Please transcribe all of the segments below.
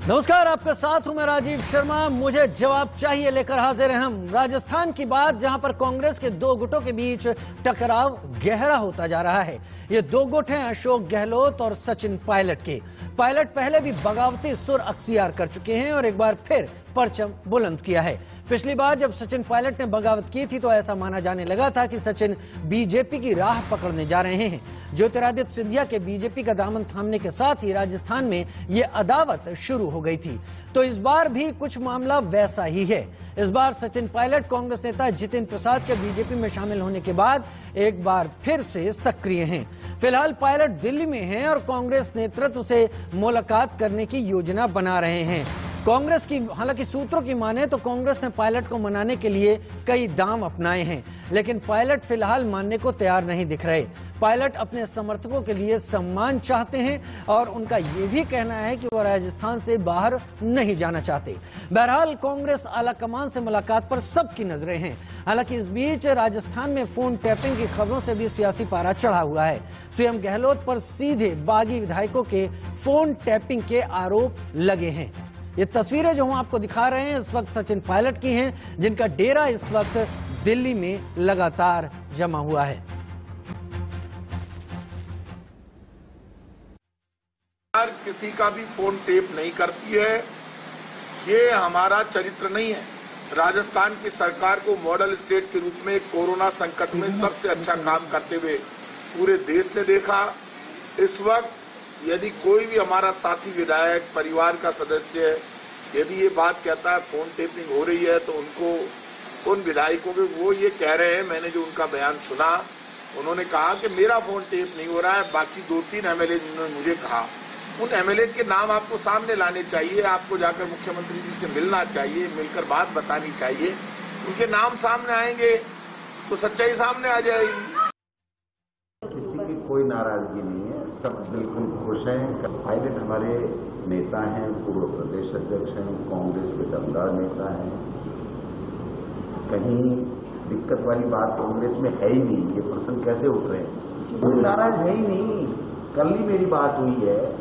नमस्कार, आपके साथ हूँ मैं राजीव शर्मा। मुझे जवाब चाहिए लेकर हाजिर हैं हम। राजस्थान की बात, जहाँ पर कांग्रेस के दो गुटों के बीच टकराव गहरा होता जा रहा है। ये दो गुट हैं अशोक गहलोत और सचिन पायलट के। पायलट पहले भी बगावती सुर अख्तियार कर चुके हैं और एक बार फिर परचम बुलंद किया है। पिछली बार जब सचिन पायलट ने बगावत की थी तो ऐसा माना जाने लगा था कि सचिन बीजेपी की राह पकड़ने जा रहे हैं। ज्योतिरादित्य सिंधिया के बीजेपी का दामन थामने के साथ ही राजस्थान में ये अदावत शुरू हो गई थी। तो इस बार भी कुछ मामला वैसा ही है। इस बार सचिन पायलट कांग्रेस नेता जितिन प्रसाद के बीजेपी में शामिल होने के बाद एक बार फिर से सक्रिय हैं। फ़िलहाल पायलट दिल्ली में हैं और कांग्रेस नेतृत्व से मुलाकात करने की योजना बना रहे हैं। कांग्रेस की, हालाँकि सूत्रों की माने तो कांग्रेस ने पायलट को मनाने के लिए कई दाम अपनाए हैं, लेकिन पायलट फ़िलहाल मानने को तैयार नहीं दिख रहे। पायलट अपने समर्थकों के लिए सम्मान चाहते हैं और उनका यह भी कहना है कि वो राजस्थान से बाहर नहीं जाना चाहते। बहरहाल, कांग्रेस आला कमान से मुलाकात पर सबकी नज़रें हैं। हालाँकि इस बीच राजस्थान में फ़ोन टैपिंग की खबरों से भी सियासी पारा चढ़ा हुआ है। सीएम गहलोत पर सीधे बागी विधायकों के फ़ोन टैपिंग के आरोप लगे हैं। ये तस्वीरें जो हम आपको दिखा रहे हैं इस वक्त सचिन पायलट की हैं, जिनका डेरा इस वक्त दिल्ली में लगातार जमा हुआ है। किसी का भी फ़ोन टेप नहीं करती है। ये हमारा चरित्र नहीं है। राजस्थान की सरकार को मॉडल स्टेट के रूप में कोरोना संकट में सबसे अच्छा काम करते हुए पूरे देश ने देखा। इस वक्त यदि कोई भी हमारा साथी, विधायक, परिवार का सदस्य यदि ये बात कहता है फ़ोन टेपिंग हो रही है तो उनको, उन विधायकों के, वो ये कह रहे हैं, मैंने जो उनका बयान सुना, उन्होंने कहा कि मेरा फ़ोन टेप नहीं हो रहा है, बाकी दो तीन एमएलए जिन्होंने मुझे कहा। उन एमएलए के नाम आपको सामने लाने चाहिए, आपको जाकर मुख्यमंत्री जी से मिलना चाहिए, मिलकर बात बतानी चाहिए। उनके नाम सामने आएँगे तो सच्चाई सामने आ जाएगी। किसी की कोई नाराज़गी नहीं है, सब बिल्कुल खुश हैं। पायलट हमारे नेता हैं, पूर्व प्रदेश अध्यक्ष हैं, कांग्रेस के दमदार नेता हैं। कहीं दिक्कत वाली बात कांग्रेस में है ही नहीं ये प्रश्न कैसे उठ रहे हैं। कोई नाराज़ है ही नहीं। कल ही मेरी बात हुई है।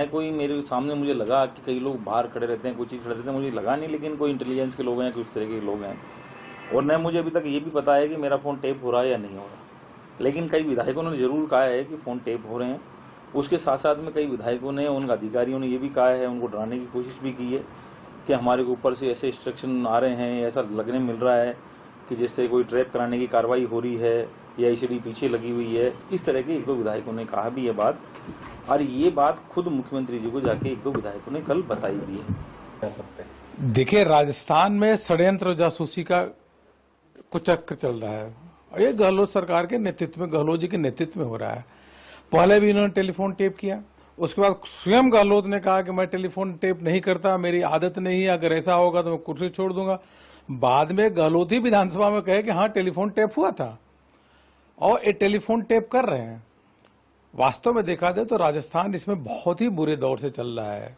है कोई मेरे सामने मुझे लगा कि कई लोग बाहर खड़े रहते हैं कुछ चीज़ खड़े रहते हैं, मुझे लगा नहीं, लेकिन कोई इंटेलिजेंस के लोग हैं, कुछ तरह के लोग हैं। और न मुझे अभी तक ये भी पता है कि मेरा फ़ोन टेप हो रहा है या नहीं हो रहा। लेकिन कई विधायकों ने ज़रूर कहा है कि फ़ोन टेप हो रहे हैं। उसके साथ साथ में कई विधायकों ने उन अधिकारियों ने ये भी कहा है उनको डराने की कोशिश भी की है कि हमारे ऊपर से ऐसे इंस्ट्रक्शन आ रहे हैं ऐसा लगने मिल रहा है कि जिससे कोई ट्रैप कराने की कार्रवाई हो रही है या ईसीडी पीछे लगी हुई है। इस तरह के एक दो विधायकों ने कहा भी ये बात। और ये बात खुद मुख्यमंत्री जी को जाके एक दो विधायकों ने कल बताई भी है? देखिए राजस्थान में षड्यंत्र जासूसी का कुचक्र चल रहा है। और ये गहलोत सरकार के नेतृत्व में, गहलोत जी के नेतृत्व में हो रहा है। पहले भी इन्होंने टेलीफोन टेप किया। उसके बाद स्वयं गहलोत ने कहा कि मैं टेलीफोन टेप नहीं करता, मेरी आदत नहीं है, अगर ऐसा होगा तो मैं कुर्सी छोड़ दूँगा। बाद में गहलोत ही विधानसभा में कहे कि हाँ टेलीफोन टेप हुआ था। और ये टेलीफोन टेप कर रहे हैं। वास्तव में देखा जाए तो राजस्थान इसमें बहुत ही बुरे दौर से चल रहा है।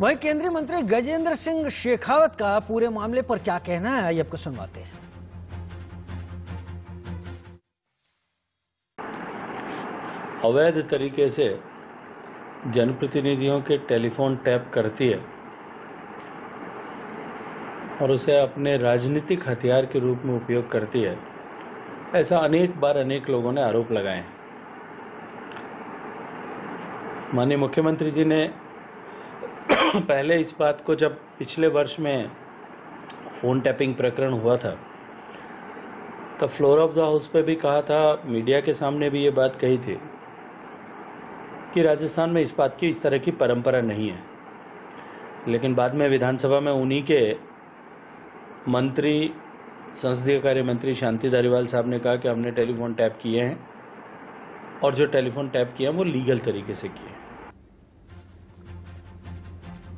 वहीं केंद्रीय मंत्री गजेंद्र सिंह शेखावत का पूरे मामले पर क्या कहना है, आइए आपको सुनवाते हैं। अवैध तरीके से जनप्रतिनिधियों के टेलीफोन टैप करती है और उसे अपने राजनीतिक हथियार के रूप में उपयोग करती है, ऐसा अनेक बार अनेक लोगों ने आरोप लगाए हैं। माननीय मुख्यमंत्री जी ने पहले इस बात को जब पिछले वर्ष में फ़ोन टैपिंग प्रकरण हुआ था तब फ्लोर ऑफ़ द हाउस पे भी कहा था, मीडिया के सामने भी ये बात कही थी कि राजस्थान में इस बात की इस तरह की परंपरा नहीं है। लेकिन बाद में विधानसभा में उन्हीं के मंत्री, संसदीय कार्य मंत्री शांति धारीवाल साहब ने कहा कि हमने टेलीफोन टैप किए हैं और जो टेलीफोन टैप किए हैं वो लीगल तरीके से किए हैं।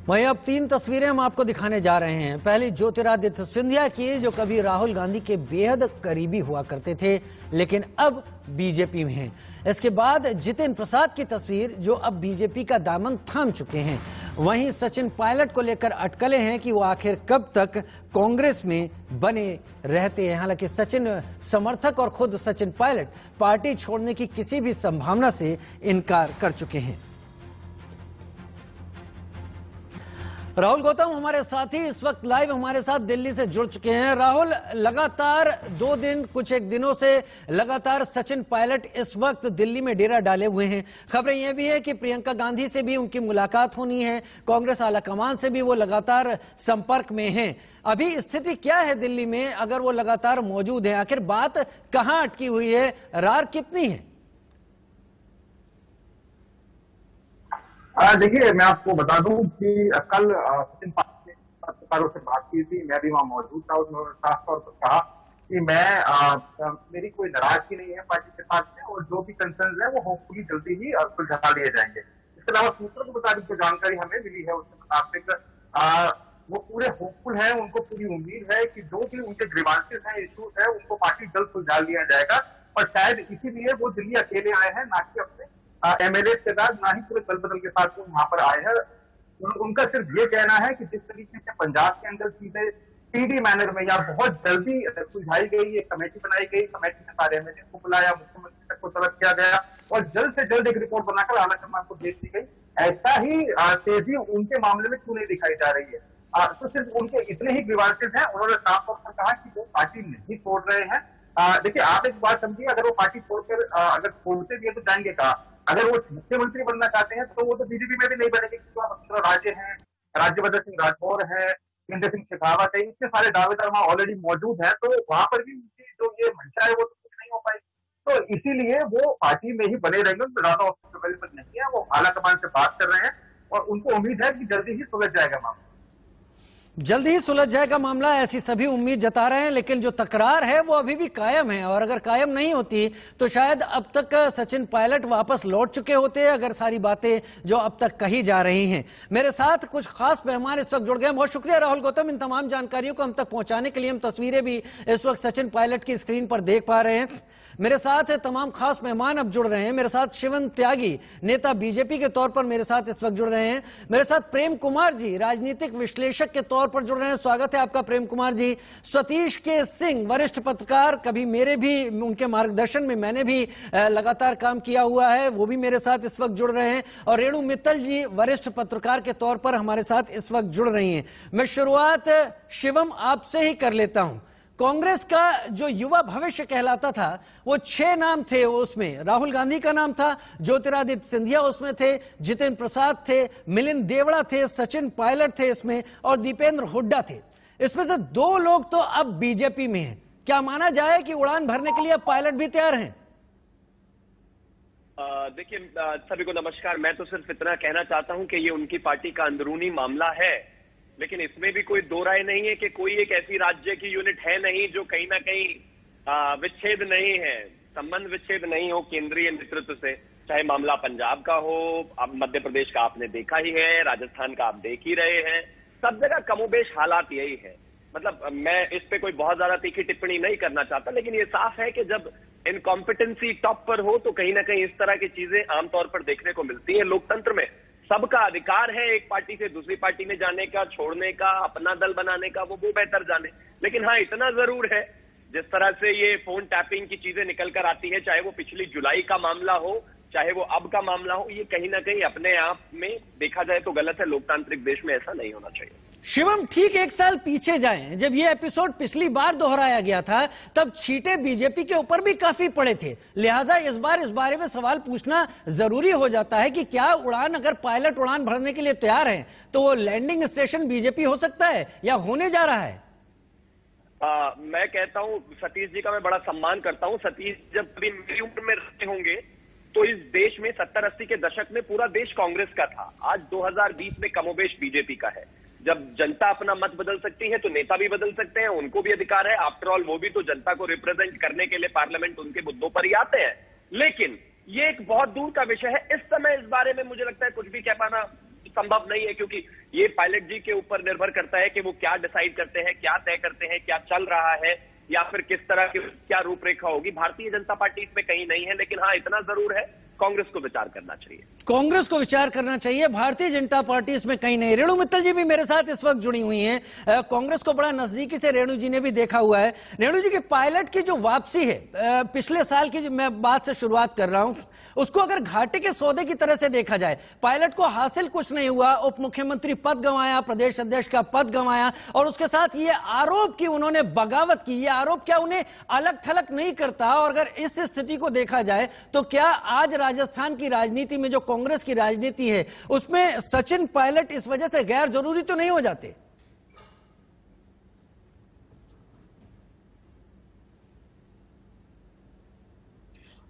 वहीं अब तीन तस्वीरें हम आपको दिखाने जा रहे हैं। पहली ज्योतिरादित्य सिंधिया की, जो कभी राहुल गांधी के बेहद करीबी हुआ करते थे, लेकिन अब बीजेपी में हैं। इसके बाद जितिन प्रसाद की तस्वीर, जो अब बीजेपी का दामन थाम चुके हैं। वहीं सचिन पायलट को लेकर अटकले हैं कि वो आखिर कब तक कांग्रेस में बने रहते हैं। हालाँकि सचिन समर्थक और खुद सचिन पायलट पार्टी छोड़ने की किसी भी संभावना से इनकार कर चुके हैं। राहुल गौतम हमारे साथी इस वक्त लाइव हमारे साथ दिल्ली से जुड़ चुके हैं। राहुल, लगातार दो दिन, कुछ एक दिनों से लगातार सचिन पायलट इस वक्त दिल्ली में डेरा डाले हुए हैं। खबरें यह भी है कि प्रियंका गांधी से भी उनकी मुलाकात होनी है। कांग्रेस आलाकमान से भी वो लगातार संपर्क में हैं। अभी स्थिति क्या है दिल्ली में? अगर वो लगातार मौजूद है, आखिर बात कहाँ अटकी हुई है? रार कितनी है? देखिए मैं आपको बता दूँ कि कल सचिन पायलट ने पत्रकारों से बात की थी। मैं भी वहाँ मौजूद था उन्होंने साफ़ तौर पर कहा कि मैं आ, मेरी कोई नाराज़गी नहीं है पार्टी के साथ में और जो भी कंसर्न है वो होपफुली जल्दी ही सुलझा लिए जाएँगे। इसके अलावा सूत्रों के मुताबिक जो जानकारी हमें मिली है उसके मुताबिक वो पूरे होपफुल हैं उनको पूरी उम्मीद है कि जो भी उनके ग्रीवांसेस हैं इश्यूज़ है उनको पार्टी जल्द सुलझा लिया जाएगा और शायद इसीलिए वो दिल्ली अकेले आए हैं ना कि अपने एमएलए के साथ ना ही पूरे दल बदल के साथ वहाँ पर आए हैं। उन, उनका सिर्फ़ ये कहना है कि जिस तरीके से पंजाब के अंदर चीज़ें स्पीडी मैनर में या बहुत जल्दी सुलझाई गई एक कमेटी बनाई गई कमेटी में सारे एमएलए को बुलाया मुख्यमंत्री तक को तलब किया गया और जल्द से जल्द एक रिपोर्ट बनाकर आला कमान को भेज दी गई। ऐसा ही तेज़ी उनके मामले में क्यों नहीं दिखाई जा रही है? आ, तो सिर्फ़ उनके इतने ही ग्रीवांसेज हैं। उन्होंने साफ़ तौर पर कहा कि वो पार्टी नहीं छोड़ रहे हैं। देखिए आप एक बात समझिए अगर वो पार्टी छोड़कर अगर छोड़ते भी है तो जाएँगे कहा? अगर वो मुख्यमंत्री बनना चाहते हैं तो वो तो बीजेपी में भी नहीं बनेंगे, क्योंकि राज्य हैं, राज्यवर्धन सिंह राठौर है इंद्र सिंह शेखावत है, इतने सारे दावेदार वहाँ ऑलरेडी मौजूद है तो वहाँ पर भी उनकी जो ये मंशा है, वो तो कुछ नहीं हो पाएगी तो इसीलिए वो पार्टी में ही बने रहेंगे उनको ज़्यादा अवेलेबल नहीं है, वो आला कमान से बात कर रहे हैं, और उनको उम्मीद है कि जल्दी ही सुलझ जाएगा मामला। जल्द ही सुलझ जाएगा मामला, ऐसी सभी उम्मीद जता रहे हैं, लेकिन जो तकरार है, वो अभी भी कायम है। और अगर कायम नहीं होती तो शायद अब तक सचिन पायलट वापस लौट चुके होते, अगर सारी बातें जो अब तक कही जा रही हैं। मेरे साथ कुछ खास मेहमान इस वक्त जुड़ गए बहुत शुक्रिया राहुल गौतम, इन तमाम जानकारियों को हम तक पहुँचाने के लिए हम तस्वीरें भी इस वक्त सचिन पायलट की स्क्रीन पर देख पा रहे हैं। मेरे साथ तमाम खास मेहमान अब जुड़ रहे हैं। मेरे साथ शिवन त्यागी, नेता बीजेपी के तौर पर मेरे साथ इस वक्त जुड़ रहे हैं। मेरे साथ प्रेम कुमार जी, राजनीतिक विश्लेषक के तौर तौर पर जुड़ रहे हैं। स्वागत है आपका प्रेम कुमार जी। सतीश के सिंह, वरिष्ठ पत्रकार, कभी मेरे भी, उनके मार्गदर्शन में मैंने भी लगातार काम किया हुआ है। वो भी मेरे साथ इस वक्त जुड़ रहे हैं। और रेणु मित्तल जी, वरिष्ठ पत्रकार के तौर पर हमारे साथ इस वक्त जुड़ रही है। मैं शुरुआत, शिवम, आपसे ही कर लेता हूँ। कांग्रेस का जो युवा भविष्य कहलाता था, वो छह नाम थे उसमें। राहुल गांधी का नाम था, ज्योतिरादित्य सिंधिया उसमें थे, जितेंद्र प्रसाद थे, मिलिंद देवड़ा थे, सचिन पायलट थे इसमें, और दीपेंद्र हुड्डा थे। इसमें से दो लोग तो अब बीजेपी में हैं। क्या माना जाए कि उड़ान भरने के लिए अब पायलट भी तैयार हैं? देखिए सभी को नमस्कार। मैं तो सिर्फ़ इतना कहना चाहता हूँ कि ये उनकी पार्टी का अंदरूनी मामला है। लेकिन इसमें भी कोई दो राय नहीं है कि कोई एक ऐसी राज्य की यूनिट है नहीं जो कहीं ना कहीं विच्छेद नहीं है, संबंध विच्छेद नहीं हो केंद्रीय नेतृत्व से, चाहे मामला पंजाब का हो अब मध्य प्रदेश का आपने देखा ही है, राजस्थान का आप देख ही रहे हैं। सब जगह कमोबेश हालात यही है। मतलब मैं इस पे कोई बहुत ज़्यादा तीखी टिप्पणी नहीं करना चाहता, लेकिन ये साफ़ है कि जब इनकॉम्पिटेंसी टॉप पर हो तो कहीं ना कहीं इस तरह की चीज़ें आमतौर पर देखने को मिलती है लोकतंत्र में। सबका अधिकार है एक पार्टी से दूसरी पार्टी में जाने का, छोड़ने का, अपना दल बनाने का, वो वो बेहतर जाने। लेकिन हाँ इतना ज़रूर है, जिस तरह से ये फ़ोन टैपिंग की चीज़ें निकल कर आती है, चाहे वो पिछली जुलाई का मामला हो, चाहे वो अब का मामला हो, ये कहीं ना कहीं अपने आप में देखा जाए तो गलत है। लोकतांत्रिक देश में ऐसा नहीं होना चाहिए। शिवम ठीक एक साल पीछे जाएँ। जब ये एपिसोड पिछली बार दोहराया गया था तब छीटे बीजेपी के ऊपर भी काफ़ी पड़े थे। लिहाजा इस बार इस बारे में सवाल पूछना ज़रूरी हो जाता है कि क्या उड़ान अगर पायलट उड़ान भरने के लिए तैयार है तो वो लैंडिंग स्टेशन बीजेपी हो सकता है या होने जा रहा है? आ, मैं कहता हूँ सतीश जी का मैं बड़ा सम्मान करता हूँ। सतीश जब कभी मेरी उम्र में रहते होंगे तो इस देश में सत्तर अस्सी के दशक में पूरा देश कांग्रेस का था। आज 2020 में कमोबेश बीजेपी का है। जब जनता अपना मत बदल सकती है तो नेता भी बदल सकते हैं, उनको भी अधिकार है। आफ्टर ऑल वो भी तो जनता को रिप्रेजेंट करने के लिए पार्लियामेंट उनके मुद्दों पर ही आते हैं। लेकिन ये एक बहुत दूर का विषय है। इस समय इस बारे में मुझे लगता है कुछ भी कह पाना संभव नहीं है, क्योंकि ये पायलट जी के ऊपर निर्भर करता है कि वो क्या डिसाइड करते हैं, क्या तय करते हैं, क्या चल रहा है, या फिर किस तरह की, क्या रूपरेखा होगी। भारतीय जनता पार्टी इसमें कहीं नहीं है, लेकिन हाँ इतना ज़रूर है कांग्रेस को विचार करना चाहिए। कांग्रेस को विचार करना चाहिए। भारतीय जनता पार्टी इसमें कहीं नहीं। रेणु मित्तल जी भी मेरे साथ इस वक्त जुड़ी हुई हैं। कांग्रेस को बड़ा नजदीकी से रेणु जी ने भी देखा हुआ है। रेणु जी की पायलट की जो वापसी है अ, पिछले साल की मैं बात से शुरुआत कर रहा हूँ उसको अगर घाटे के सौदे की तरह से देखा जाए पायलट को हासिल कुछ नहीं हुआ। उप मुख्यमंत्री पद गंवाया प्रदेश अध्यक्ष का पद गंवाया और उसके साथ ये आरोप की उन्होंने बगावत की ये आरोप क्या उन्हें अलग थलग नहीं करता? और अगर इस स्थिति को देखा जाए तो क्या आज राजस्थान की राजनीति में जो कांग्रेस की राजनीति है उसमें सचिन पायलट इस वजह से गैर ज़रूरी तो नहीं हो जाते?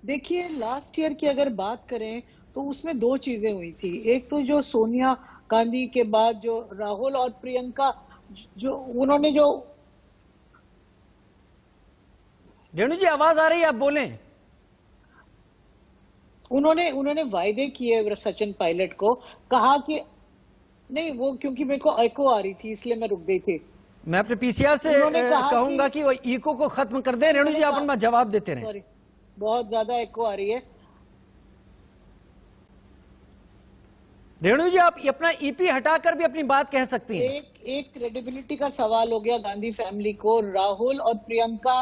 देखिए लास्ट ईयर की अगर बात करें तो उसमें दो चीज़ें हुई थी। एक तो जो सोनिया गांधी के बाद जो राहुल और प्रियंका जो उन्होंने जो रेणु जी आवाज़ आ रही है आप बोलें। उन्होंने उन्होंने वायदे किए सचिन पायलट को कहा कि नहीं वो क्योंकि मेरे को एको आ रही थी इसलिए मैं रुक गई थी। मैं अपने पीसीआर से कहूँगा कि वो इको को खत्म कर दें रेणु जी आप अपना जवाब देते रहे। बहुत ज़्यादा एको आ रही है। रेणु जी आप अपना ईपी हटाकर भी अपनी बात कह सकती हैं। एक एक क्रेडिबिलिटी का सवाल हो गया गांधी फैमिली को राहुल और प्रियंका।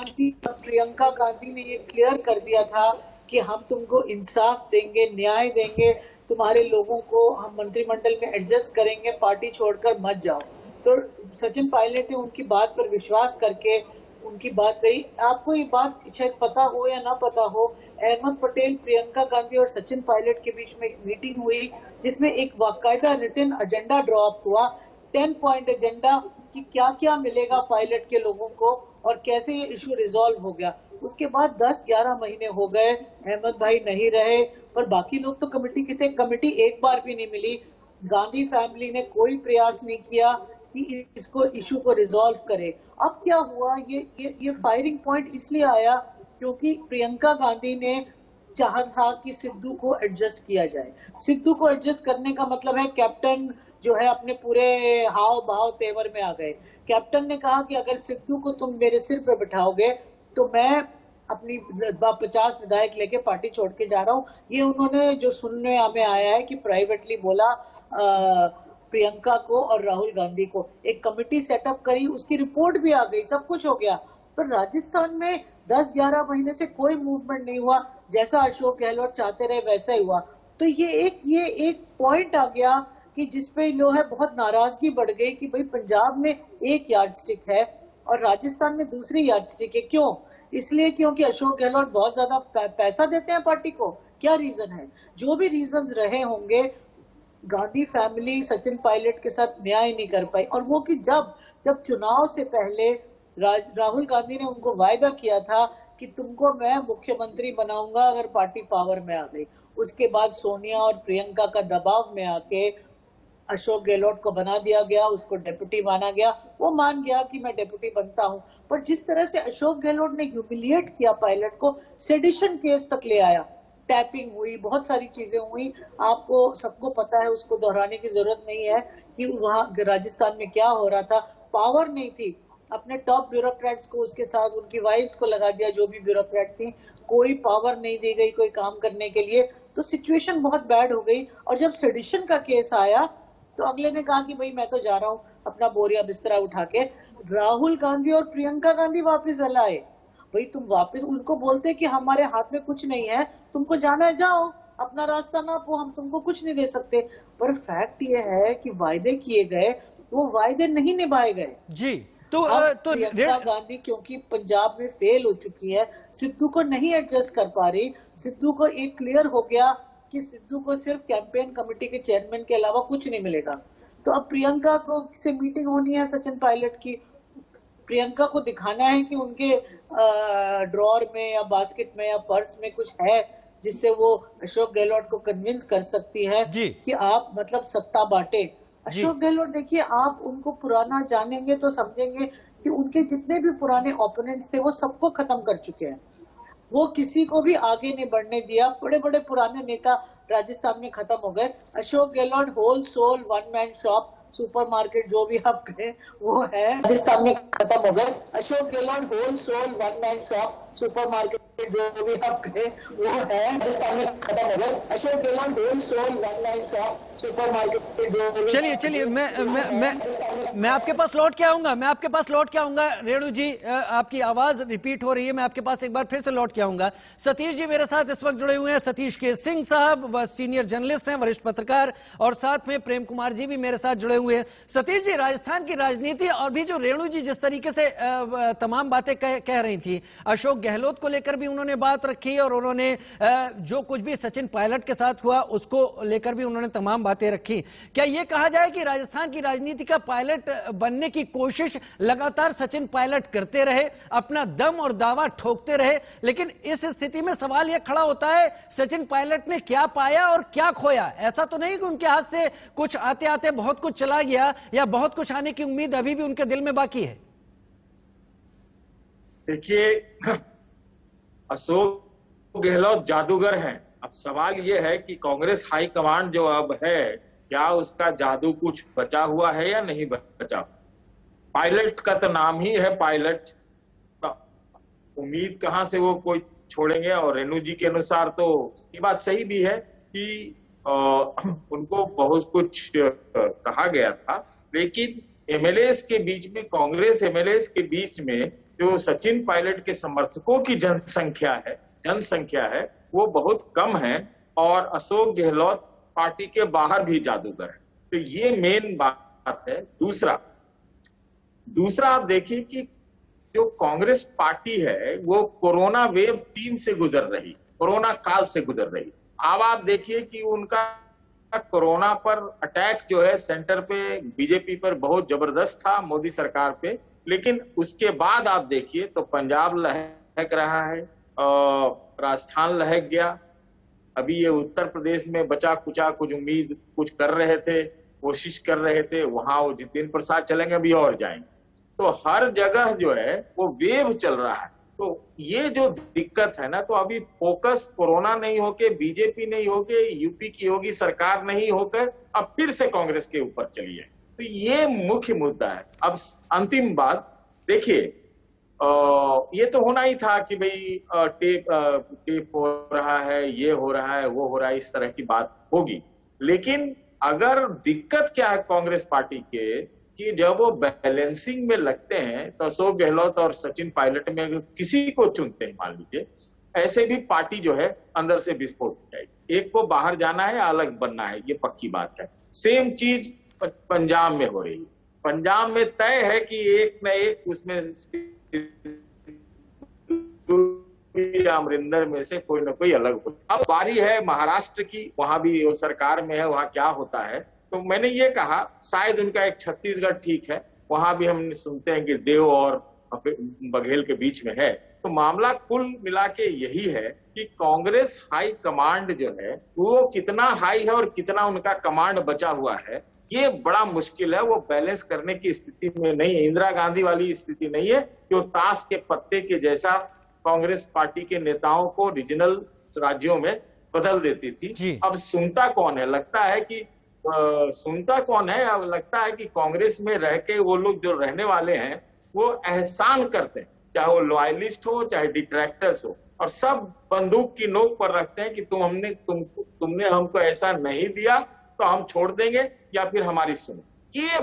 गांधी प्रियंका गांधी ने ये क्लियर कर दिया था कि हम तुमको इंसाफ देंगे, न्याय देंगे, तुम्हारे लोगों को हम मंत्रिमंडल में एडजस्ट करेंगे, पार्टी छोड़कर मत जाओ। तो सचिन पायलट ने उनकी बात पर विश्वास करके उनकी बात कही। आपको ये बात शायद पता हो या ना पता हो, अहमद पटेल, प्रियंका गांधी और सचिन पायलट के बीच में एक मीटिंग हुई, जिसमें एक बाकायदा रिटर्न एजेंडा ड्रॉप हुआ। टेन पॉइंट एजेंडा कि क्या क्या मिलेगा पायलट के लोगों को और कैसे ये इशू रिजॉल्व हो गया। उसके बाद 10-11 महीने हो गए, अहमद भाई नहीं रहे, पर बाकी लोग तो कमेटी के थे। कमेटी एक बार भी नहीं मिली। गांधी फैमिली ने कोई प्रयास नहीं किया कि इसको इशू को रिजॉल्व करे। अब क्या हुआ? ये ये ये फायरिंग पॉइंट इसलिए आया क्योंकि प्रियंका गांधी ने चाहा था कि सिद्धू को एडजस्ट किया जाए। सिद्धू को एडजस्ट करने का मतलब है कैप्टन जो है अपने पूरे हाव भाव तेवर में आ गए। कैप्टन ने कहा कि अगर सिद्धू को तुम मेरे सिर पर बिठाओगे तो मैं अपनी पचास विधायक लेके पार्टी छोड़ के जा रहा हूँ। ये उन्होंने जो सुनने में आया है कि प्राइवेटली बोला प्रियंका को और राहुल गांधी को। एक कमेटी सेटअप करी, उसकी रिपोर्ट भी आ गई, सब कुछ हो गया। पर राजस्थान में 10-11 महीने से कोई मूवमेंट नहीं हुआ। जैसा अशोक गहलोत चाहते रहे, वैसा ही हुआ। तो ये एक ये एक पॉइंट आ गया कि जिसपे जो है बहुत नाराज़गी बढ़ गई कि भाई पंजाब में एक यार्ड स्टिक है और राजस्थान में दूसरी यार्ड स्टिक है। क्यों? इसलिए क्योंकि अशोक गहलोत बहुत ज़्यादा पैसा देते हैं पार्टी को। क्या रीजन है? जो भी रीजन रहे होंगे, गांधी फैमिली सचिन पायलट के साथ न्याय नहीं कर पाई। और वो कि जब जब चुनाव से पहले राहुल गांधी ने उनको वायदा किया था कि तुमको मैं मुख्यमंत्री बनाऊँगा अगर पार्टी पावर में आ गई। उसके बाद सोनिया और प्रियंका का दबाव में आके अशोक गहलोत को बना दिया गया, उसको डेप्यूटी माना गया। वो मान गया कि मैं डेप्यूटी बनता हूँ। पर जिस तरह से अशोक गहलोत ने ह्यूमिलिएट किया पायलट को सेडिशन केस तक ले आया। टैपिंग हुई, बहुत सारी चीज़ें हुई। आपको, सबको पता है, उसको दोहराने की ज़रूरत नहीं है कि वहाँ राजस्थान में क्या हो रहा था। पावर नहीं थी। अपने टॉप ब्यूरोक्रेट्स को, उसके साथ उनकी वाइफ्स को लगा दिया, जो भी ब्यूरोक्रेट थी। कोई पावर नहीं दी गई कोई काम करने के लिए। तो सिचुएशन बहुत बैड हो गई। और जब सेडिशन का केस आया तो अगले ने कहा कि भाई मैं तो जा रहा हूँ अपना बोरिया बिस्तरा उठा के। राहुल गांधी और प्रियंका गांधी वापिस हलाए भाई तुम वापस उनको बोलते कि हमारे हाथ में कुछ नहीं है तुमको जाना है जाओ। अपना रास्ता ना वो हम तुमको कुछ नहीं दे सकते। पर फैक्ट ये है कि वायदे किए गए वो वायदे नहीं निभाए गए। जी तो तो प्रियंका गांधी क्योंकि पंजाब में फेल हो चुकी है सिद्धू को नहीं एडजस्ट कर पा रही सिद्धू को एक क्लियर हो गया कि सिद्धू को सिर्फ़ कैंपेन कमेटी के चेयरमैन के अलावा कुछ नहीं मिलेगा। तो अब प्रियंका को से मीटिंग होनी है सचिन पायलट की। प्रियंका को दिखाना है कि उनके ड्रॉर में या बास्केट में या पर्स में कुछ है जिससे वो अशोक गहलोत को कन्विंस कर सकती है कि आप मतलब सत्ता बांटे। अशोक गहलोत देखिए आप उनको पुराना जानेंगे तो समझेंगे कि उनके जितने भी पुराने ओपोनेंट्स थे वो सबको खत्म कर चुके हैं। वो किसी को भी आगे नहीं बढ़ने दिया। बड़े बड़े पुराने नेता राजस्थान में खत्म हो गए। Ashok Gehlot whole sole one man shop supermarket जो भी आप कहें, वो है। राजस्थान में खत्म हो गए। Ashok Gehlot whole sole one man shop supermarket जो भी आप कहें, वो है। राजस्थान में खत्म हो गए। Ashok Gehlot whole sole one man shop चलिए चलिए मैं मैं मैं मैं आपके पास लौट के आऊँगा मैं आपके पास लौट के आऊँगा। रेणु जी आपकी आवाज़ रिपीट हो रही है मैं आपके पास एक बार फिर से लौट के आऊँगा। सतीश जी मेरे साथ इस वक्त जुड़े हुए हैं। सतीश के सिंह साहब सीनियर जर्नलिस्ट हैं वरिष्ठ पत्रकार और साथ में प्रेम कुमार जी भी मेरे साथ जुड़े हुए हैं। सतीश जी राजस्थान की राजनीति और भी जो रेणु जी जिस तरीके से तमाम बातें कह, कह रही थी अशोक गहलोत को लेकर भी उन्होंने बात रखी और उन्होंने जो कुछ भी सचिन पायलट के साथ हुआ उसको लेकर भी उन्होंने तमाम बातें रखी। क्या यह कहा जाए कि राजस्थान की राजनीति का पायलट बनने की कोशिश लगातार सचिन पायलट करते रहे, अपना दम और दावा ठोकते रहे, लेकिन इस स्थिति में सवाल यह खड़ा होता है, सचिन पायलट ने क्या पाया और क्या खोया? ऐसा तो नहीं कि उनके हाथ से कुछ आते आते बहुत कुछ चला गया या बहुत कुछ आने की उम्मीद अभी भी उनके दिल में बाकी है। देखिए, अशोक गहलोत जादूगर हैं। अब सवाल ये है कि कांग्रेस हाईकमांड जो अब है क्या उसका जादू कुछ बचा हुआ है या नहीं बचा? पायलट का तो नाम ही है पायलट। उम्मीद कहाँ से वो कोई छोड़ेंगे? और रेणु जी के अनुसार तो ये बात सही भी है कि अ, उनको बहुत कुछ कहा गया था। लेकिन एमएलए के बीच में कांग्रेस एमएलए के बीच में जो सचिन पायलट के समर्थकों की जनसंख्या है जनसंख्या है वो बहुत कम है और अशोक गहलोत पार्टी के बाहर भी जादूगर है। तो ये मेन बात है। दूसरा दूसरा आप देखिए कि जो कांग्रेस पार्टी है, वो कोरोना वेव तीन से गुजर रही, कोरोना काल से गुजर रही। अब आप देखिए कि उनका कोरोना पर अटैक जो है सेंटर पे बीजेपी पर बहुत ज़बरदस्त था, मोदी सरकार पे। लेकिन उसके बाद आप देखिए तो पंजाब लहक रहा है और राजस्थान लहक गया। अभी ये उत्तर प्रदेश में बचा कुचा कुछ उम्मीद, कुछ कर रहे थे, कोशिश कर रहे थे, वहाँ वो जितेंद्र प्रसाद चलेंगे, अभी और जाएँगे। तो हर जगह जो है, वो वेव चल रहा है। तो ये जो दिक्कत है ना तो अभी फोकस कोरोना नहीं होके बीजेपी नहीं होके यूपी की होगी, सरकार नहीं होकर, अब फिर से कांग्रेस के ऊपर चली है। तो ये मुख्य मुद्दा है। अब अंतिम बात, देखिए ये तो होना ही था कि भाई टेप टेप हो रहा है, ये हो रहा है, वो हो रहा है, इस तरह की बात होगी। लेकिन अगर दिक्कत क्या है कांग्रेस पार्टी के, कि जब वो बैलेंसिंग में लगते हैं तो अशोक गहलोत और सचिन पायलट में अगर किसी को चुनते हैं, मान लीजिए, ऐसे भी पार्टी जो है, अंदर से विस्फोट हो जाएगी। एक को बाहर जाना है, अलग बनना है, ये पक्की बात है। सेम चीज़ पंजाब में हो रही है। पंजाब में तय है कि एक न एक उसमें अमरिंदर में से कोई ना कोई अलग अब बारी है महाराष्ट्र की, वहाँ भी वो सरकार में है, वहाँ क्या होता है? तो मैंने ये कहा, शायद उनका एक छत्तीसगढ़ ठीक है, वहाँ भी हम सुनते हैं कि देव और बघेल के बीच में है। तो मामला कुल मिला के यही है कि कांग्रेस हाई कमांड जो है, वो कितना हाई है और कितना उनका कमांड बचा हुआ है ये बड़ा मुश्किल है वो बैलेंस करने की स्थिति में नहीं है। इंदिरा गांधी वाली स्थिति नहीं है कि वो ताश के पत्ते के जैसा कांग्रेस पार्टी के नेताओं को रीजनल राज्यों में बदल देती थी। अब सुनता कौन है? लगता है कि अ, सुनता कौन है? अब लगता है कि कांग्रेस में रह के वो लोग जो रहने वाले हैं वो एहसान करते हैं। चाहे वो लॉयलिस्ट हो चाहे डिट्रैक्टर्स हो और सब बंदूक की नोक पर रखते हैं कि तुम हमने तुम तुमने हमको ऐसा नहीं दिया तो हम छोड़ देंगे या फिर हमारी सुनो। ये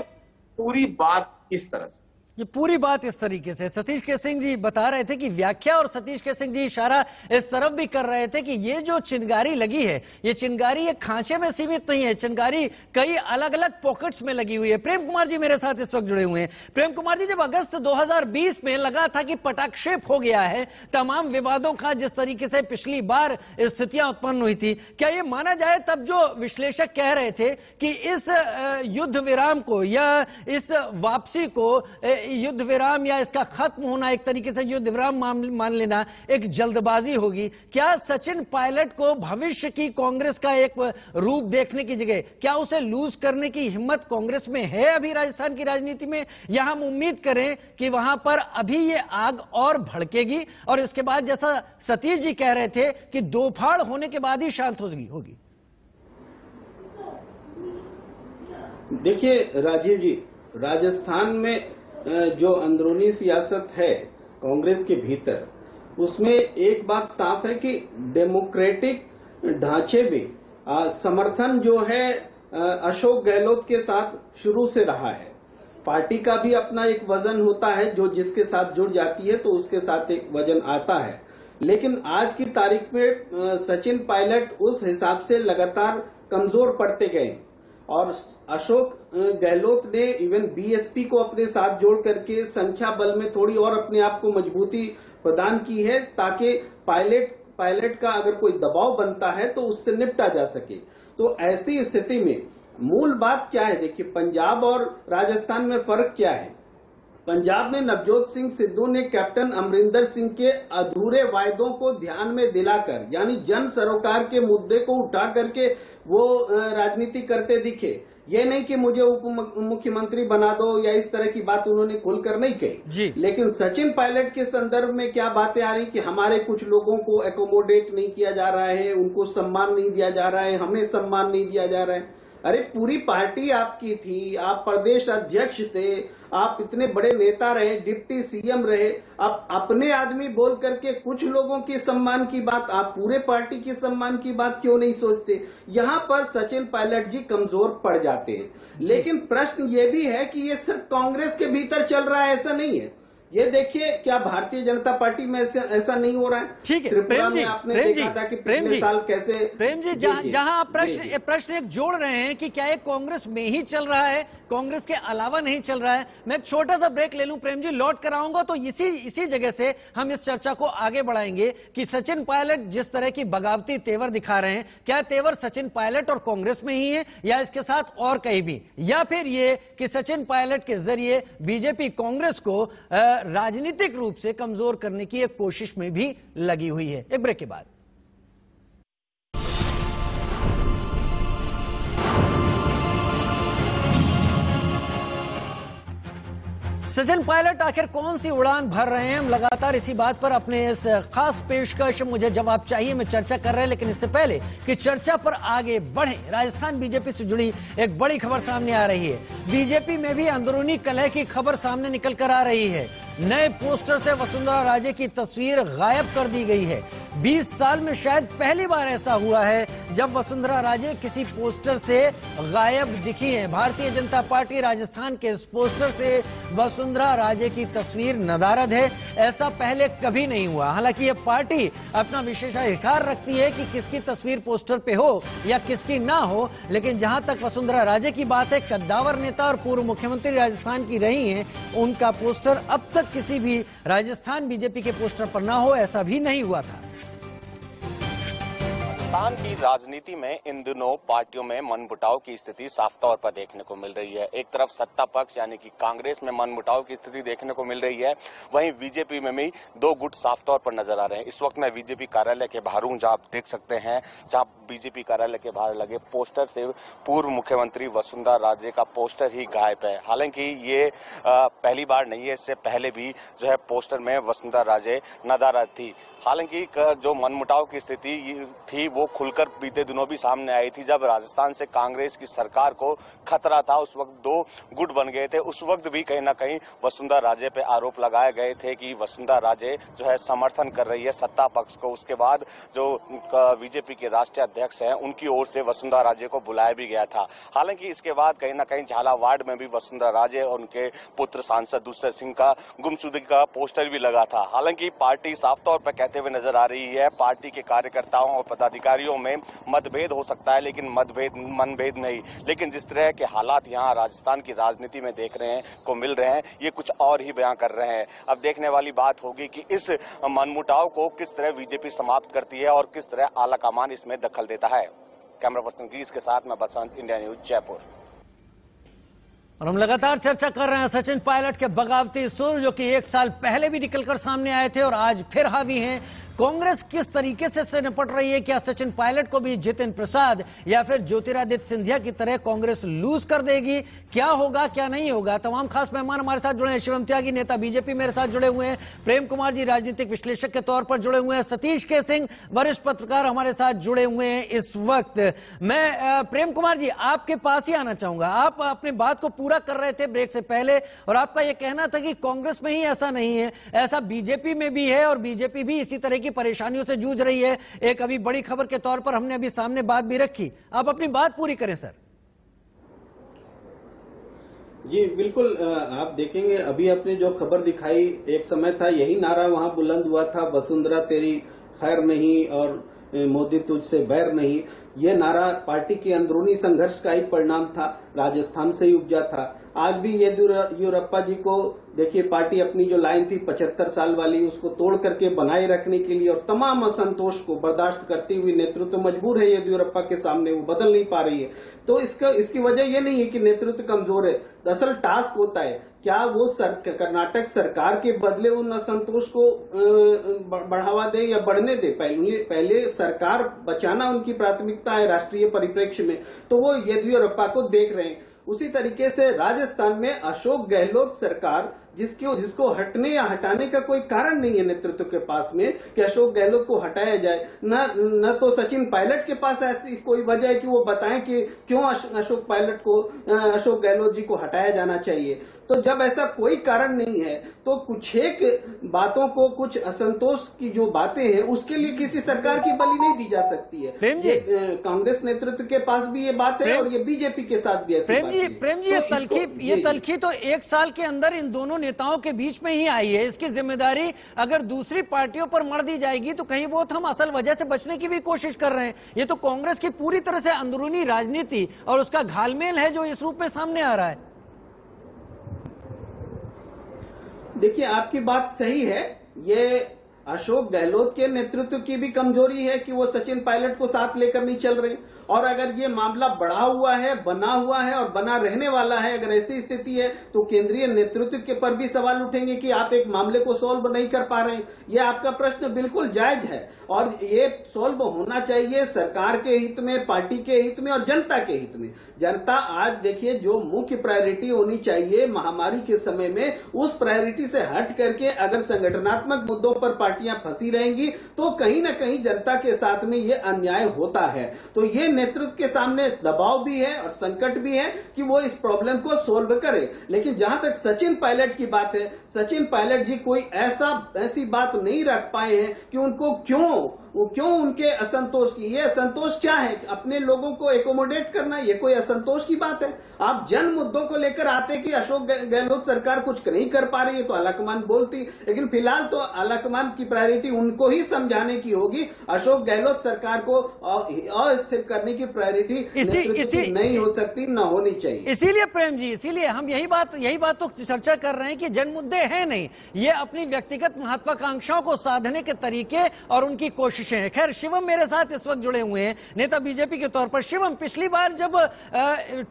पूरी बात इस तरह से। ये पूरी बात इस तरीके से। सतीश के सिंह जी बता रहे थे कि व्याख्या और सतीश के सिंह जी इशारा इस तरफ़ भी कर रहे थे कि ये जो चिंगारी लगी है, ये चिंगारी एक खांचे में सीमित नहीं है, चिंगारी कई अलग अलग पॉकेट्स में लगी हुई है। प्रेम कुमार जी मेरे साथ इस वक्त जुड़े हुए हैं। प्रेम कुमार जी, जब अगस्त 2020 में लगा था कि पटाक्षेप हो गया है, तमाम विवादों का जिस तरीके से पिछली बार स्थितियाँ उत्पन्न हुई थी, क्या ये माना जाए तब जो विश्लेषक कह रहे थे कि इस युद्ध विराम को या इस वापसी को युद्ध विराम या इसका खत्म होना एक तरीके से युद्ध विराम मान लेना एक जल्दबाजी होगी। क्या सचिन पायलट को भविष्य की कांग्रेस का एक रूप देखने की जगह, क्या उसे लूज करने की हिम्मत कांग्रेस में है अभी राजस्थान की राजनीति में? या हम उम्मीद करें कि वहाँ पर अभी ये आग और भड़केगी और इसके बाद जैसा सतीश जी कह रहे थे कि दोफाड़ होने के बाद ही शांत होगी। देखिए, राजीव जी, राजस्थान में जो अंदरूनी सियासत है कांग्रेस के भीतर, उसमें एक बात साफ़ है कि डेमोक्रेटिक ढांचे में समर्थन जो है अशोक गहलोत के साथ शुरू से रहा है। पार्टी का भी अपना एक वज़न होता है, जो जिसके साथ जुड़ जाती है तो उसके साथ एक वज़न आता है। लेकिन आज की तारीख में सचिन पायलट उस हिसाब से लगातार कमज़ोर पड़ते गए। और अशोक गहलोत ने इवन बीएसपी को अपने साथ जोड़ करके संख्या बल में थोड़ी और अपने आप को मजबूती प्रदान की है ताकि पायलट पायलट का अगर कोई दबाव बनता है तो उससे निपटा जा सके। तो ऐसी स्थिति में मूल बात क्या है? देखिए, पंजाब और राजस्थान में फ़र्क क्या है? पंजाब में नवजोत सिंह सिद्धू ने कैप्टन अमरिंदर सिंह के अधूरे वायदों को ध्यान में दिलाकर यानी जन सरोकार के मुद्दे को उठा करके वो राजनीति करते दिखे। ये नहीं कि मुझे उप मुख्यमंत्री बना दो या इस तरह की बात उन्होंने खुलकर नहीं कही। जी। लेकिन सचिन पायलट के संदर्भ में क्या बातें आ रही कि हमारे कुछ लोगों को एकोमोडेट नहीं किया जा रहा है उनको सम्मान नहीं दिया जा रहा है हमें सम्मान नहीं दिया जा रहा है। अरे पूरी पार्टी आपकी थी आप प्रदेश अध्यक्ष थे आप इतने बड़े नेता रहे डिप्टी सीएम रहे आप अपने आदमी बोल करके कुछ लोगों के सम्मान की बात आप पूरे पार्टी के सम्मान की बात क्यों नहीं सोचते? यहाँ पर सचिन पायलट जी कमज़ोर पड़ जाते हैं। लेकिन प्रश्न ये भी है कि ये सिर्फ़ कांग्रेस के भीतर चल रहा है ऐसा नहीं है। ये देखिए क्या भारतीय जनता पार्टी में ऐसा ऐसा नहीं हो रहा है? ठीक है प्रेम जी आपने प्रेम जी था कि प्रेम जी साल कैसे प्रेम जी जहाँ जहाँ आप प्रश्न प्रश्न एक जोड़ रहे हैं कि क्या ये कांग्रेस में ही चल रहा है? कांग्रेस के अलावा नहीं चल रहा है। मैं एक छोटा सा ब्रेक ले लूँ प्रेम जी लौट कर आऊँगा तो इसी इसी जगह से हम इस चर्चा को आगे बढ़ाएँगे कि सचिन पायलट जिस तरह की बगावती तेवर दिखा रहे हैं क्या तेवर सचिन पायलट और कांग्रेस में ही है या इसके साथ और कहीं भी? या फिर ये कि सचिन पायलट के ज़रिए बीजेपी कांग्रेस को राजनीतिक रूप से कमज़ोर करने की एक कोशिश में भी लगी हुई है। एक ब्रेक के बाद। सचिन पायलट, आखिर कौन सी उड़ान भर रहे हैं? हम लगातार इसी बात पर अपने इस खास पेशकश, मुझे जवाब चाहिए, मैं चर्चा कर रहे हैं, लेकिन इससे पहले कि चर्चा पर आगे बढ़े। राजस्थान बीजेपी से जुड़ी एक बड़ी खबर सामने आ रही है। बीजेपी में भी अंदरूनी कलह की खबर सामने निकल कर आ रही है। नए पोस्टर से वसुंधरा राजे की तस्वीर गायब कर दी गई है। 20 साल में शायद पहली बार ऐसा हुआ है जब वसुंधरा राजे किसी पोस्टर से गायब दिखी हैं। भारतीय जनता पार्टी राजस्थान के इस पोस्टर से वसुंधरा राजे की तस्वीर नदारद है। ऐसा पहले कभी नहीं हुआ। हालाँकि ये पार्टी अपना विशेषाधिकार रखती है कि किसकी तस्वीर पोस्टर पे हो या किसकी ना हो, लेकिन जहाँ तक वसुंधरा राजे की बात है, कद्दावर नेता और पूर्व मुख्यमंत्री राजस्थान की रही हैं, उनका पोस्टर अब तक किसी भी राजस्थान बीजेपी के पोस्टर पर ना हो, ऐसा भी नहीं हुआ था। राजस्थान की राजनीति में इन दिनों पार्टियों में मनमुटाव की स्थिति साफ़ तौर पर देखने को मिल रही है। एक तरफ़ सत्ता पक्ष, यानी कि कांग्रेस में मनमुटाव की स्थिति देखने को मिल रही है, वहीं बीजेपी में भी दो गुट साफ़ तौर पर नज़र आ रहे हैं। इस वक्त मैं बीजेपी कार्यालय के बाहर हूँ, जहाँ आप देख सकते हैं, जहाँ बीजेपी कार्यालय के बाहर लगे पोस्टर से पूर्व मुख्यमंत्री वसुंधरा राजे का पोस्टर ही गायब है। हालाँकि ये पहली बार नहीं है, इससे पहले भी जो है पोस्टर में वसुंधरा राजे नदारद थी। हालाँकि जो मनमुटाव की स्थिति थी वो खुलकर बीते दिनों भी सामने आई थी जब राजस्थान से कांग्रेस की सरकार को खतरा था। उस वक्त दो गुट बन गए थे। उस वक्त भी कहीं ना कहीं वसुंधरा राजे पे आरोप लगाए गए थे कि वसुंधरा राजे जो है समर्थन कर रही है सत्ता पक्ष को। उसके बाद जो बीजेपी के राष्ट्रीय अध्यक्ष हैं, उनकी ओर से वसुंधरा राजे को बुलाया भी गया था। हालाँकि इसके बाद कहीं ना कहीं झालावाड़ में भी वसुंधरा राजे और उनके पुत्र सांसद दूसरे सिंह का गुमशुदगी का पोस्टर भी लगा था। हालाँकि पार्टी साफ़ तौर पर कहते हुए नज़र आ रही है। पार्टी के कार्यकर्ताओं और पदाधिकारियों में मतभेद हो सकता है, लेकिन मतभेद, मनभेद नहीं। लेकिन जिस तरह के हालात यहाँ राजस्थान की राजनीति में देख रहे हैं, को मिल रहे हैं, ये कुछ और ही बयां कर रहे हैं। अब देखने वाली बात होगी कि इस मनमुटाव को किस तरह बीजेपी समाप्त करती है और किस तरह आला कमान इसमें दखल देता है। कैमरा पर्सन गिरीश के साथ मैं बसंत, इंडिया न्यूज़, जयपुर। और हम लगातार चर्चा कर रहे हैं सचिन पायलट के बगावती सुर, जो कि एक साल पहले भी निकलकर सामने आए थे और आज फिर हावी हैं। कांग्रेस किस तरीके से से निपट रही है? क्या सचिन पायलट को भी जितिन प्रसाद या फिर ज्योतिरादित्य सिंधिया की तरह कांग्रेस लूज कर देगी? क्या होगा, क्या नहीं होगा? तमाम खास मेहमान हमारे साथ जुड़े हैं। शिवम त्यागी, नेता बीजेपी मेरे साथ जुड़े हुए हैं। प्रेम कुमार जी, राजनीतिक विश्लेषक के तौर पर जुड़े हुए हैं। सतीश के सिंह, वरिष्ठ पत्रकार हमारे साथ जुड़े हुए हैं इस वक्त। मैं प्रेम कुमार जी, आपके पास ही आना चाहूँगा। आप अपनी बात को पूरा कर रहे थे ब्रेक से पहले और आपका यह कहना था कि कांग्रेस में ही ऐसा नहीं है। ऐसा बीजेपी में भी है और बीजेपी भी इसी तरह की की परेशानियों से जूझ रही है। एक अभी बड़ी खबर के तौर पर हमने अभी सामने बात भी रखी। आप अपनी बात पूरी करें, सर। जी, बिल्कुल आप देखेंगे, अभी आपने जो खबर दिखाई एक समय था, यही नारा वहाँ बुलंद हुआ था, वसुंधरा तेरी खैर नहीं और मोदी तुझसे बैर नहीं। ये नारा पार्टी के अंदरूनी संघर्ष का ही परिणाम था, राजस्थान से ही उपजा था। आज भी येदुरप्पा जी को, देखिए, पार्टी अपनी जो लाइन थी, पचहत्तर साल वाली, उसको तोड़ करके बनाए रखने के लिए और तमाम असंतोष को बर्दाश्त करते हुए नेतृत्व मजबूर है येदुरप्पा के सामने, वो बदल नहीं पा रही है। तो इसका इसकी वजह ये नहीं है कि नेतृत्व कमज़ोर है। दरअसल टास्क होता है क्या वो सर, कर्नाटक सरकार के बदले उन असंतोष को बढ़ावा दे या बढ़ने दे? पहले पहले सरकार बचाना उनकी प्राथमिकता है राष्ट्रीय परिप्रेक्ष्य में। तो वो येदियुरप्पा को देख रहे हैं। उसी तरीके से राजस्थान में अशोक गहलोत सरकार जिसको जिसको हटने या हटाने का कोई कारण नहीं है नेतृत्व के पास में कि अशोक गहलोत को हटाया जाए। न न तो सचिन पायलट के पास ऐसी कोई वजह है कि वो बताएँ कि क्यों अशोक पायलट को अशोक गहलोत जी को हटाया जाना चाहिए। तो जब ऐसा कोई कारण नहीं है तो कुछ एक बातों को कुछ असंतोष की जो बातें हैं उसके लिए किसी सरकार की बलि नहीं दी जा सकती है। प्रेम जी। कांग्रेस नेतृत्व के पास भी ये बात है और ये बीजेपी के साथ भी ऐसी प्रेम जी प्रेम जी ये तो तलखी ये तलखी तो एक साल के अंदर इन दोनों नेताओं के बीच में ही आई है। इसकी ज़िम्मेदारी अगर दूसरी पार्टियों पर मर दी जाएगी तो कहीं बहुत हम असल वजह से बचने की भी कोशिश कर रहे हैं। ये तो कांग्रेस की पूरी तरह से अंदरूनी राजनीति और उसका घालमेल है जो इस रूप में सामने आ रहा है। देखिए, आपकी बात सही है। ये अशोक गहलोत के नेतृत्व की भी कमज़ोरी है कि वो सचिन पायलट को साथ लेकर नहीं चल रहे। और अगर ये मामला बढ़ा हुआ है, बना हुआ है और बना रहने वाला है, अगर ऐसी स्थिति है तो केंद्रीय नेतृत्व के पर भी सवाल उठेंगे कि आप एक मामले को सोल्व नहीं कर पा रहे ये आपका प्रश्न बिल्कुल जायज़ है। और ये सोल्व होना चाहिए सरकार के हित में, पार्टी के हित में और जनता के हित में। जनता आज देखिए, जो मुख्य प्रायोरिटी होनी चाहिए महामारी के समय में, उस प्रायोरिटी से हट करके अगर संगठनात्मक मुद्दों पर पार्टियाँ फंसी रहेंगी तो कहीं ना कहीं जनता के साथ में ये अन्याय होता है। तो ये नेतृत्व के सामने दबाव भी है और संकट भी है कि वो इस प्रॉब्लम को सोल्व करे। लेकिन जहाँ तक सचिन पायलट की बात है, सचिन पायलट जी कोई ऐसा, ऐसी बात नहीं रख पाए हैं कि उनको क्यों वो क्यों उनके असंतोष की? ये असंतोष क्या है? अपने लोगों को एकोमोडेट करना ये कोई असंतोष की बात है? आप जन मुद्दों को लेकर आते कि अशोक गहलोत सरकार कुछ नहीं कर पा रही है तो आलाकमान बोलती लेकिन फ़िलहाल तो आलाकमान की प्रायोरिटी उनको ही समझाने की होगी। अशोक गहलोत सरकार को अस्थिर करने की प्रायोरिटी इसी इसी नहीं हो सकती न होनी चाहिए। इसीलिए प्रेम जी इसीलिए हम यही बात यही बात तो चर्चा कर रहे हैं कि जन मुद्दे हैं नहीं। ये अपनी व्यक्तिगत महत्वाकांक्षाओं को साधने के तरीके और उनकी कोशिशें हैं। खैर, शिवम मेरे साथ इस वक्त जुड़े हुए हैं। नेता बीजेपी के तौर पर शिवम, पिछली बार जब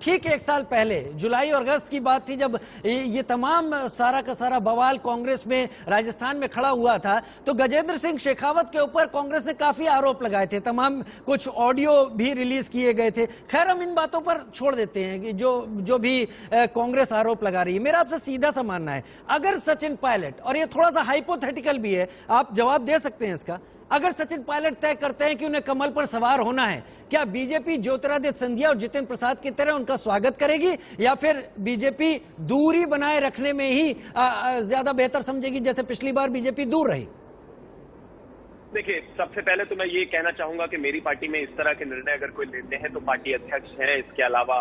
ठीक एक साल पहले, जुलाई और अगस्त की बात थी, जब ये तमाम सारा का सारा बवाल कांग्रेस में, राजस्थान में खड़ा हुआ था तो गजेंद्र सिंह शेखावत के ऊपर कांग्रेस ने काफ़ी आरोप लगाए थे। तमाम कुछ ऑडियो भी रिलीज़ किए गए थे। खैर, हम इन बातों पर छोड़ देते हैं कि जो जो भी कांग्रेस आरोप लगा रही है। मेरा आपसे सीधा सा मानना है, अगर सचिन पायलट, और ये थोड़ा सा हाइपोथेटिकल भी है, आप जवाब दे सकते हैं इसका अगर सचिन पायलट तय करते हैं कि उन्हें कमल पर सवार होना है, क्या बीजेपी ज्योतिरादित्य सिंधिया और जितेंद्र प्रसाद की तरह उनका स्वागत करेगी, या फिर बीजेपी दूरी बनाए रखने में ही ज़्यादा बेहतर समझेगी, जैसे पिछली बार बीजेपी दूर रही? देखिए, सबसे पहले तो मैं ये कहना चाहूँगा कि मेरी पार्टी में इस तरह के निर्णय अगर कोई लेते हैं तो पार्टी अध्यक्ष हैं। इसके अलावा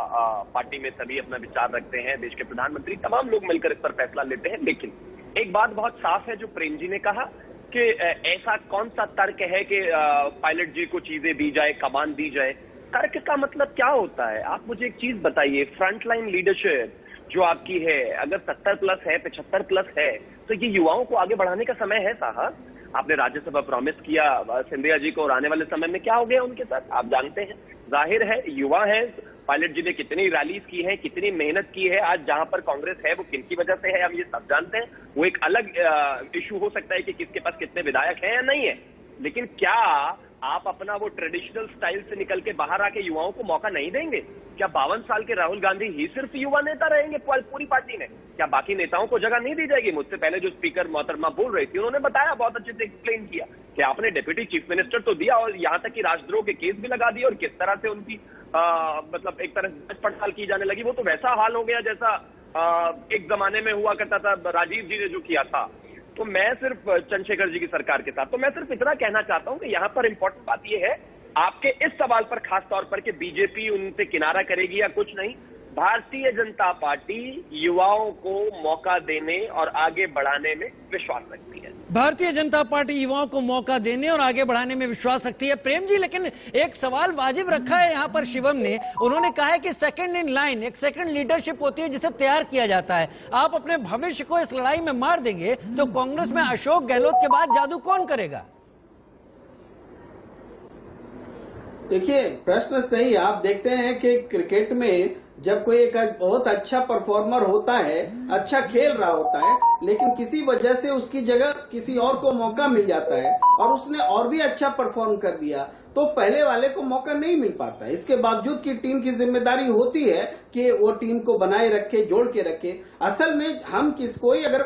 पार्टी में सभी अपना विचार रखते हैं, देश के प्रधानमंत्री, तमाम लोग मिलकर इस पर फैसला लेते हैं। लेकिन एक बात बहुत साफ़ है, जो प्रेम जी ने कहा कि ऐसा कौन सा तर्क है कि पायलट जी को चीज़ें दी जाए, कमान दी जाए? तर्क का मतलब क्या होता है? आप मुझे एक चीज़ बताइए फ्रंट लाइन लीडरशिप जो आपकी है, अगर सत्तर प्लस है, पचहत्तर प्लस है तो ये युवाओं को आगे बढ़ाने का समय है, साहब? आपने राज्यसभा प्रॉमिस किया सिंधिया जी को और आने वाले समय में क्या हो गया उनके साथ? आप जानते हैं, ज़ाहिर है, युवा है पायलट जी ने कितनी रैलीज की है, कितनी मेहनत की है, आज जहाँ पर कांग्रेस है, वो किन की वजह से है, हम ये सब जानते हैं। वो एक अलग इशू हो सकता है कि किसके पास कितने विधायक हैं या नहीं है। लेकिन क्या आप अपना वो ट्रेडिशनल स्टाइल से निकल के बाहर आके युवाओं को मौका नहीं देंगे? क्या बावन साल के राहुल गांधी ही सिर्फ़ युवा नेता रहेंगे पूरी पूरी पार्टी में? क्या बाकी नेताओं को जगह नहीं दी जाएगी? मुझसे पहले जो स्पीकर मोहतरमा बोल रही थी उन्होंने बताया बहुत अच्छे से एक्सप्लेन किया। कि आपने डेप्यूटी चीफ मिनिस्टर तो दिया और यहाँ तक कि राजद्रोह के केस भी लगा दिए और किस तरह से उनकी आ, मतलब एक तरह से पड़ताल की जाने लगी? वो तो वैसा हाल हो गया जैसा आ, एक जमाने में हुआ करता था। राजीव जी ने जो किया था तो मैं सिर्फ़ चंद्रशेखर जी की सरकार के साथ। तो मैं सिर्फ़ इतना कहना चाहता हूँ कि यहाँ पर इंपॉर्टेंट बात यह है, आपके इस सवाल पर खास तौर पर कि बीजेपी उनसे किनारा करेगी या कुछ नहीं भारतीय जनता पार्टी युवाओं को मौका देने और आगे बढ़ाने में विश्वास रखती है। भारतीय जनता पार्टी युवाओं को मौका देने और आगे बढ़ाने में विश्वास रखती है। प्रेम जी, लेकिन एक सवाल वाजिब रखा है यहाँ पर शिवम ने। उन्होंने कहा है कि सेकंड इन लाइन एक सेकंड लीडरशिप होती है जिसे तैयार किया जाता है। आप अपने भविष्य को इस लड़ाई में मार देंगे तो कांग्रेस में अशोक गहलोत के बाद जादू कौन करेगा? देखिए, प्रश्न सही आप देखते हैं कि क्रिकेट में जब कोई एक बहुत अच्छा परफॉर्मर होता है अच्छा खेल रहा होता है, लेकिन किसी वजह से उसकी जगह किसी और को मौका मिल जाता है और उसने और भी अच्छा परफॉर्म कर दिया तो पहले वाले को मौका नहीं मिल पाता इसके बावजूद की टीम की ज़िम्मेदारी होती है कि वो टीम को बनाए रखे, जोड़ के रखे। असल में हम किस, कोई अगर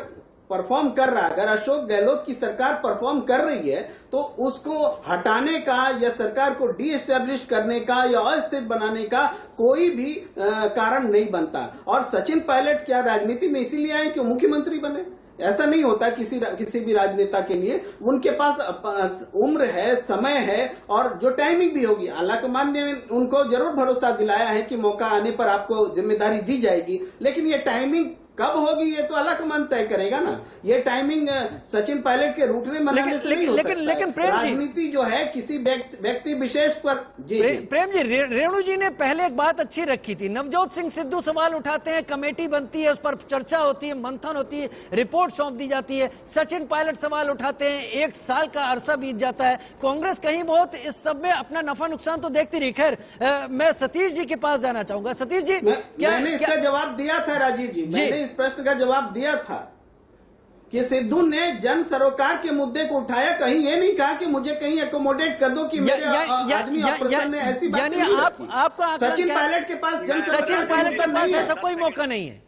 परफॉर्म कर रहा है। अगर अशोक गहलोत की सरकार परफॉर्म कर रही है तो उसको हटाने का या सरकार को डी एस्टेब्लिश करने का या अस्थिर बनाने का कोई भी आ, कारण नहीं बनता। और सचिन पायलट क्या राजनीति में इसीलिए आए कि मुख्यमंत्री बने? ऐसा नहीं होता किसी किसी भी राजनेता के लिए। उनके पास उम्र है समय है और जो टाइमिंग भी होगी। हालाँकि ने उनको ज़रूर भरोसा दिलाया है कि मौका आने पर आपको ज़िम्मेदारी दी जाएगी। लेकिन ये टाइमिंग कब होगी ये तो अलग मन तय करेगा ना। ये टाइमिंग सचिन पायलट के रूटने मनाने से नहीं हो लेकिन सकता। लेकिन प्रेम जी राजनीति जो है किसी व्यक्ति विशेष पर जी, प्रे, प्रेम जी रे, रेणु जी ने पहले एक बात अच्छी रखी थी। नवजोत सिंह सिद्धू सवाल उठाते हैं कमेटी बनती है उस पर चर्चा होती है मंथन होती है रिपोर्ट सौंप दी जाती है। सचिन पायलट सवाल उठाते हैं एक साल का अरसा बीत जाता है। कांग्रेस कहीं बहुत इस सब में अपना नफा नुकसान तो देखती रही। खैर मैं सतीश जी के पास जाना चाहूँगा। सतीश जी क्या मैंने इसका जवाब दिया था राजीव जी। मैंने इस प्रश्न का जवाब दिया था कि सिद्धू ने जन सरोकार के मुद्दे को उठाया कहीं ये नहीं कहा कि मुझे कहीं एकोमोडेट कर दो कि मेरे या, या, आदमी ऑपरेशन ने ऐसी बात यानी नहीं आप आपका सचिन पायलट के पास जन सचिन पायलट के पास ऐसा कोई मौका नहीं है।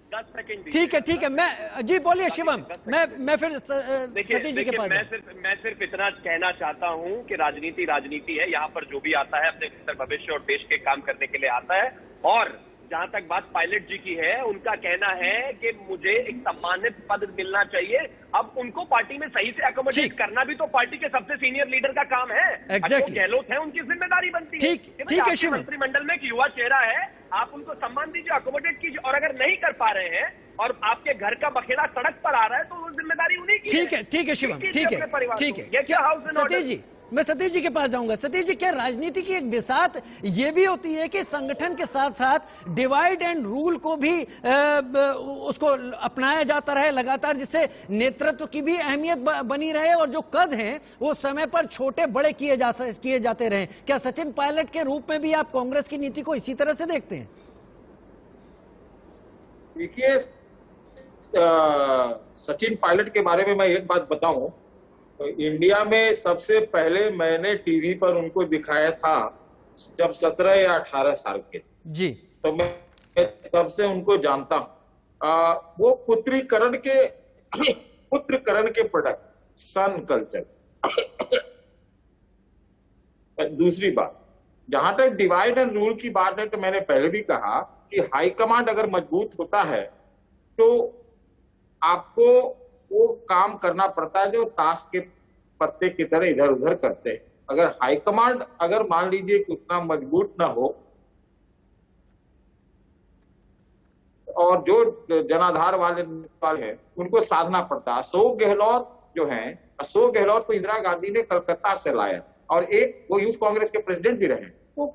ठीक है ठीक है मैं जी बोलिए शिवम। मैं मैं फिर सतीश जी के पास मैं सिर्फ़ मैं सिर्फ़ इतना कहना चाहता हूँ कि राजनीति राजनीति है। यहाँ पर जो भी आता है अपने भविष्य और देश के काम करने के लिए आता है। और जहाँ तक बात पायलट जी की है उनका कहना है कि मुझे एक सम्मानित पद मिलना चाहिए। अब उनको पार्टी में सही से अकोमोडेट करना भी तो पार्टी के सबसे सीनियर लीडर का काम है। Exactly. गहलोत है उनकी ज़िम्मेदारी बनती है। ठीक- भाई ठीक है, मंत्रिमंडल में एक युवा चेहरा है आप उनको सम्मान दीजिए अकोमोडेट कीजिए और अगर नहीं कर पा रहे हैं और आपके घर का बखेड़ा सड़क पर आ रहा है तो वो ज़िम्मेदारी उन्हीं की ठीक है। ठीक है शिवम ठीक है ठीक है। ये क्या हाउस सतीश जी। मैं सतीश जी के पास जाऊँगा। सतीश जी, क्या राजनीति की एक बिसात ये भी होती है कि संगठन के साथ साथ डिवाइड एंड रूल को भी ब- उसको अपनाया जाता रहे लगातार, जिससे नेतृत्व की भी अहमियत बनी रहे और जो कद हैं, वो समय पर छोटे बड़े किए जा किए जाते रहे। क्या सचिन पायलट के रूप में भी आप कांग्रेस की नीति को इसी तरह से देखते हैं? देखिए सचिन पायलट के बारे में मैं एक बात बताऊँ। तो इंडिया में सबसे पहले मैंने टीवी पर उनको दिखाया था जब सत्रह या अठारह साल के थे। जी। तो मैं तब से उनको जानता हूँ। वो पुत्रीकरण के पुत्रकरण के प्रोडक्ट सन कल्चर। दूसरी बात जहाँ तक डिवाइड एंड रूल की बात है तो मैंने पहले भी कहा कि हाईकमांड अगर मज़बूत होता है तो आपको वो काम करना पड़ता है जो ताश के पत्ते की तरह इधर उधर करते हैं। अगर हाईकमांड अगर मान लीजिए कि उतना मज़बूत ना हो, और जो जनाधार वाले वाले हैं, उनको साधना पड़ता है। अशोक गहलोत जो है, अशोक गहलोत को इंदिरा गांधी ने कलकत्ता से लाया। और एक, वो यूथ कांग्रेस के प्रेसिडेंट भी रहे। तो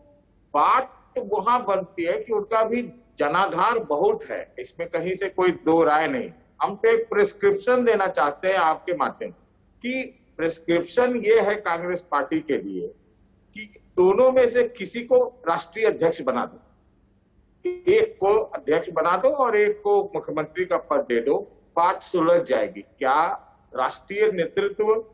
बात वहाँ बनती है कि उनका भी जनाधार बहुत है। इसमें कहीं से कोई दो राय नहीं। हम तो एक प्रिस्क्रिप्शन देना चाहते हैं आपके माध्यम से कि प्रिस्क्रिप्शन ये है कांग्रेस पार्टी के लिए कि दोनों में से किसी को राष्ट्रीय अध्यक्ष बना दो। एक को अध्यक्ष बना दो और एक को मुख्यमंत्री का पद दे दो। बात सुलझ जाएगी। क्या राष्ट्रीय नेतृत्व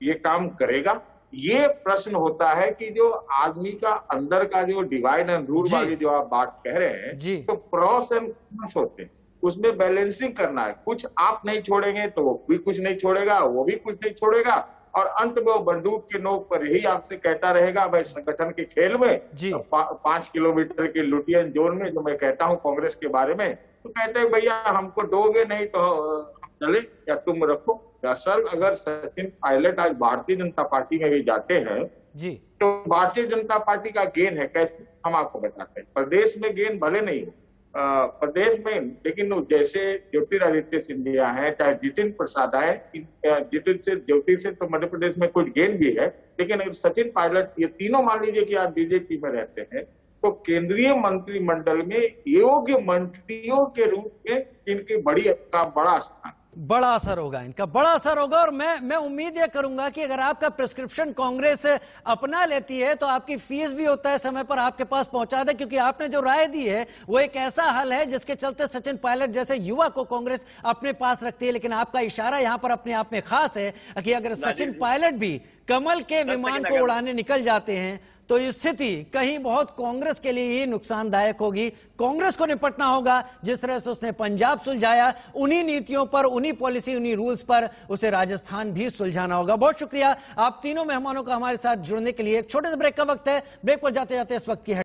ये काम करेगा? ये प्रश्न होता है कि जो आदमी का अंदर का जो डिवाइड एंड रूल वाली जो आप बात कह रहे हैं तो प्रॉस एंड कॉन्स होते हैं। उसमें बैलेंसिंग करना है। कुछ आप नहीं छोड़ेंगे तो वो भी कुछ नहीं छोड़ेगा वो भी कुछ नहीं छोड़ेगा। और अंत में वो बंदूक के नोक पर ही आपसे कहता रहेगा भाई संगठन के खेल में जी। पा, पाँच किलोमीटर के लुटियन जोन में जो मैं कहता हूँ कांग्रेस के बारे में तो कहते हैं भैया हमको दोगे नहीं तो चले या तुम रखो। दरअसल अगर सचिन पायलट आज भारतीय जनता पार्टी में भी जाते हैं जी। तो भारतीय जनता पार्टी का गेन है कैसे? हम आपको बताते हैं। प्रदेश में गेन भले नहीं हो प्रदेश में, लेकिन जैसे ज्योतिरादित्य सिंधिया है, चाहे जितिन प्रसाद है जितिन से ज्योति से तो मध्य प्रदेश में कुछ गेन भी है, लेकिन अगर सचिन पायलट, ये तीनों मान लीजिए कि आप बीजेपी में रहते हैं तो केंद्रीय मंत्रिमंडल में योग्य मंत्रियों के रूप में इनकी बड़ी का बड़ा स्थान बड़ा असर होगा इनका बड़ा असर होगा और मैं मैं उम्मीद यह करूँगा कि अगर आपका प्रिस्क्रिप्शन कांग्रेस अपना लेती है तो आपकी फ़ीस भी होता है समय पर आपके पास पहुँचा दे क्योंकि आपने जो राय दी है वो एक ऐसा हल है जिसके चलते सचिन पायलट जैसे युवा को कांग्रेस अपने पास रखती है लेकिन आपका इशारा यहाँ पर अपने आप में खास है कि अगर सचिन पायलट भी कमल के विमान को उड़ाने निकल जाते हैं तो स्थिति कहीं बहुत कांग्रेस के लिए ही नुकसानदायक होगी। कांग्रेस को निपटना होगा। जिस तरह से उसने पंजाब सुलझाया, उन्हीं नीतियों पर, उन्हीं पॉलिसी उन्हीं रूल्स पर उसे राजस्थान भी सुलझाना होगा। बहुत शुक्रिया। आप तीनों मेहमानों का हमारे साथ जुड़ने के लिए एक छोटे से ब्रेक का वक्त है। ब्रेक पर जाते जाते इस वक्त की